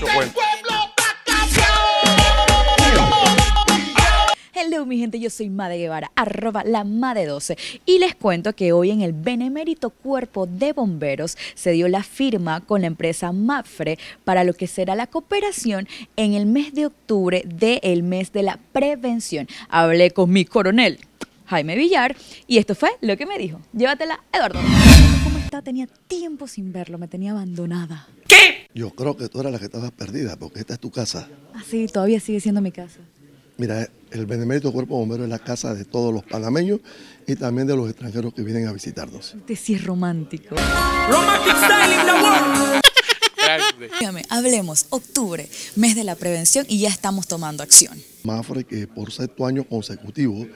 mucho cuento. Hello mi gente, yo soy Made Guevara, arroba la Made 12 y les cuento que hoy en el Benemérito Cuerpo de Bomberos se dio la firma con la empresa MAFRE para lo que será la cooperación en el mes de octubre del mes de la prevención. Hablé con mi coronel Jaime Villar y esto fue lo que me dijo. Llévatela, Eduardo. ¿Cómo está? Tenía tiempo sin verlo, me tenía abandonada. Yo creo que tú eras la que estabas perdida, porque esta es tu casa. Así, todavía sigue siendo mi casa. Mira, el Benemérito Cuerpo Bombero es la casa de todos los panameños y también de los extranjeros que vienen a visitarnos. Este sí es romántico. Gracias. Dígame, hablemos, octubre, mes de la prevención y ya estamos tomando acción. Mafre, que por sexto año consecutivo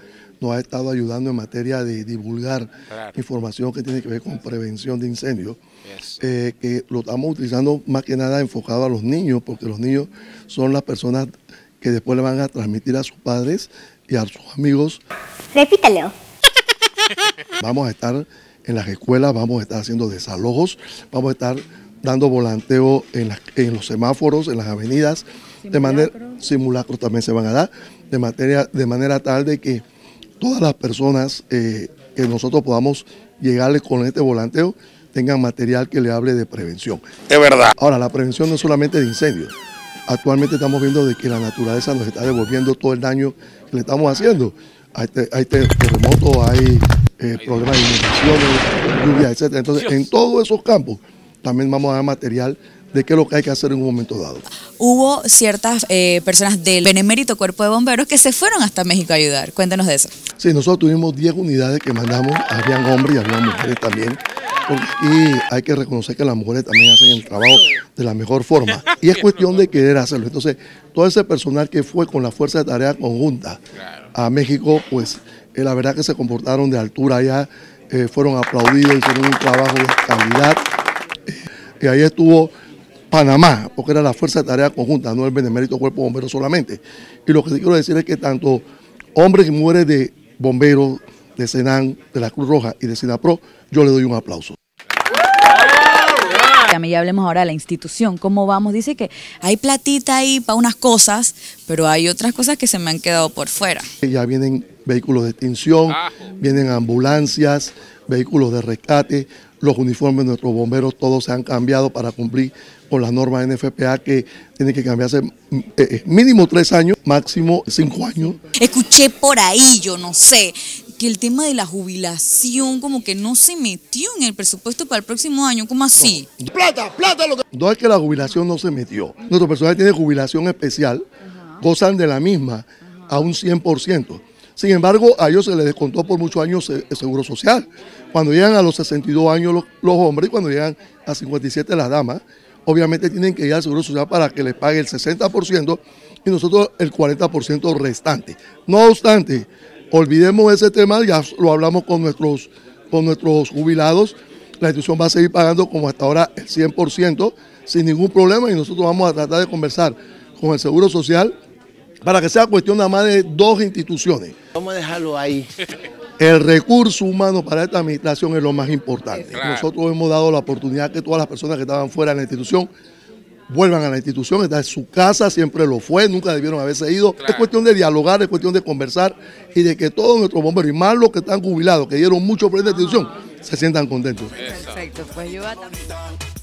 nos ha estado ayudando en materia de divulgar Claro. información que tiene que ver con prevención de incendios, Yes. eh, que lo estamos utilizando más que nada enfocado a los niños, porque los niños son las personas que después le van a transmitir a sus padres y a sus amigos Repítalo. Vamos a estar en las escuelas, vamos a estar haciendo desalojos, vamos a estar dando volanteo en, los semáforos, en las avenidas, de manera simulacros también se van a dar, de, materia, de manera tal de que todas las personas eh, que nosotros podamos llegarles con este volanteo tengan material que le hable de prevención. Es verdad. Ahora, la prevención no es solamente de incendios. Actualmente estamos viendo de que la naturaleza nos está devolviendo todo el daño que le estamos haciendo. Hay, te- hay te- terremotos, hay eh, problemas de inundaciones, lluvias, etc. Entonces, en todos esos campos también vamos a dar material de qué es lo que hay que hacer en un momento dado. Hubo ciertas eh, personas del Benemérito Cuerpo de Bomberos que se fueron hasta México a ayudar. Cuéntenos de eso. Sí, nosotros tuvimos 10 unidades que mandamos, habían hombres y habían mujeres también. porque- Y hay que reconocer que las mujeres también hacen el trabajo de la mejor forma. Y es cuestión de querer hacerlo. Entonces, todo ese personal que fue con la Fuerza de Tarea Conjunta a México, pues eh, la verdad que se comportaron de altura allá, eh, fueron aplaudidos, hicieron un trabajo de calidad. Y ahí estuvo Panamá, porque era la Fuerza de Tarea Conjunta, no el Benemérito Cuerpo de Bomberos solamente. Y lo que te quiero decir es que tanto hombres y mujeres de bomberos, de Senan, de la Cruz Roja y de Sinapro, yo le doy un aplauso. Ya hablemos ahora de la institución. ¿Cómo vamos? Dice que hay platita ahí para unas cosas, pero hay otras cosas que se me han quedado por fuera. Ya vienen vehículos de extinción, Ajo. vienen ambulancias, vehículos de rescate, los uniformes de nuestros bomberos, todos se han cambiado para cumplir con las normas NFPA que tienen que cambiarse mm, eh, eh, mínimo tres años, máximo cinco años. Escuché por ahí, yo no sé, que el tema de la jubilación como que no se metió en el presupuesto para el próximo año. ¿Cómo así? No es que la jubilación no se metió. Nuestro personal tiene jubilación especial, gozan de la misma a un 100%. Sin embargo, a ellos se les descontó por muchos años el seguro social. Cuando llegan a los 62 años los, los hombres y cuando llegan a 57 las damas, obviamente tienen que ir al seguro social para que les pague el 60% y nosotros el 40% restante. No obstante, olvidemos ese tema, ya lo hablamos con nuestros, con nuestros jubilados. La institución va a seguir pagando como hasta ahora el 100% sin ningún problema y nosotros vamos a tratar de conversar con el Seguro Social para que sea cuestión nada más de dos instituciones. Vamos a dejarlo ahí. El recurso humano para esta administración es lo más importante. Claro. Nosotros hemos dado la oportunidad que todas las personas que estaban fuera de la institución vuelvan a la institución, esta es su casa, siempre lo fue, nunca debieron haberse ido. Es cuestión de dialogar, es cuestión de conversar y de que todos nuestros bomberos, y más los que están jubilados, que dieron mucho por esta institución, se sientan contentos. Perfecto, pues yo también.